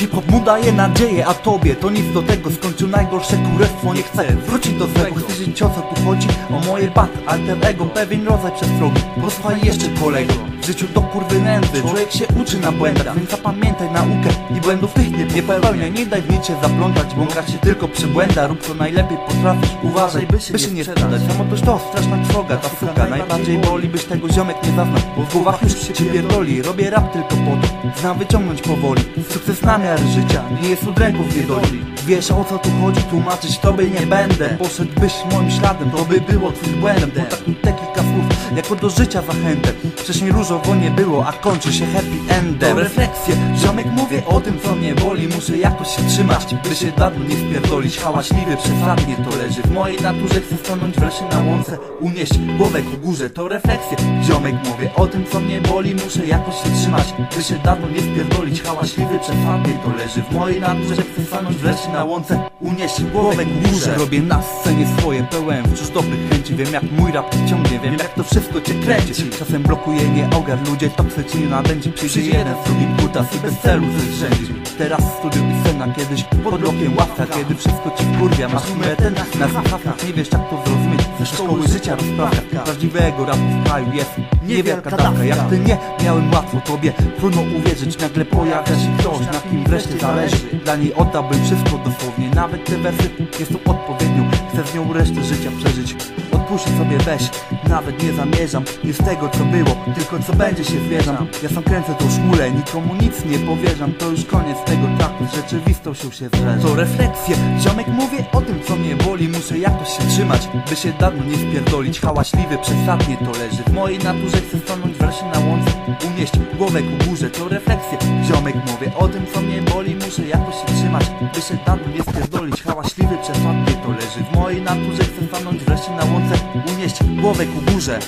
Hip-hop mu daje nadzieję, a tobie to nic do tego. Skończył najgorsze kurestwo, nie chcę wrócić do złego Chcesz wiedzieć o co tu chodzi? O moje bat, alter ego, pewien rodzaj przestrogi. Posłuchaj jeszcze kolego. W życiu to kurwy nędzy, człowiek się uczy na błędach Więc zapamiętaj naukę i błędów tych nie, nie popełniaj Nie daj w nic się zaplątać, bo gra się tylko przy błędach. Rób co najlepiej potrafisz, uważaj, by się, nie sprzedać. Samotość to straszna trwoga, ta suka Najbardziej boli, byś tego ziomek nie zaznał Bo w głowach już się pierdoli. Robię rap tylko po to, znam wyciągnąć powoli. Sukces na życia, nie jest od ręków biedoli Wiesz o co tu chodzi, tłumaczyć tobie nie będę. Poszedłbyś moim śladem, to by było twój błędem. Tak mi te kilka słów, jako do życia zachętę. Wcześniej różowo nie było, a kończy się happy endem. To refleksje, ziomek mówię o tym co mnie boli. Muszę jakoś się trzymać, by się dawno nie wpierdolić. Hałaśliwy, przesadnie to leży w mojej naturze. Chcę stanąć wreszcie na łące, unieść głowę ku górze. To refleksje, ziomek mówię o tym co mnie boli. Muszę jakoś się trzymać, by się dawno nie wpierdolić. Hałaśliwy, przesadnie to leży w mojej naturze. Chcę stanąć wreszcie na łące, unieść głowę górze. Robię na scenie swoje pełen. Wciąż dobrych chęci Wiem jak mój rap ciągnie, wiem jak to wszystko cię kręci. Czasem blokuje nie ogar, ludzie to chce ci nadęci Przyjdzie jeden z drugim kutas i bez celu zrzędzi Teraz studiu i scena, kiedyś pod blokiem ławka Kiedy wszystko ci wkurwia, masz numer ten na słuchawkach Nie wiesz jak to zrozumieć, ze szkoły życia rozprawka Prawdziwego rapu w kraju jest niewielka dawka. Jak ty nie miałem łatwo tobie, trudno uwierzyć Nagle pojawia się ktoś, na kim wreszcie zależy. Dla niej oddałbym wszystko dosłownie, nawet te wersy nie są odpowiednią Chcę z nią resztę życia przeżyć Odpuścić sobie weź, nawet nie zamierzam Nie z tego co było, tylko co będzie się zwierzam Ja sam kręcę tą szmulę, nikomu nic nie powierzam. To już koniec tego traktu, z rzeczywistością się zderza To refleksje, ziomek mówię o tym co mnie boli. Muszę jakoś się trzymać, by się dawno nie spierdolić. Hałaśliwy, przesadnie to leży W mojej naturze. Chcę stanąć wreszcie na łące Unieść głowę ku górze, to refleksje. Ziomek mówię o tym co mnie boli. Muszę jakoś się trzymać, by się dawno nie spierdolić. Hałaśliwy, przesadnie to leży W mojej naturze chcę stanąć wreszcie na łące Unieść głowę ku górze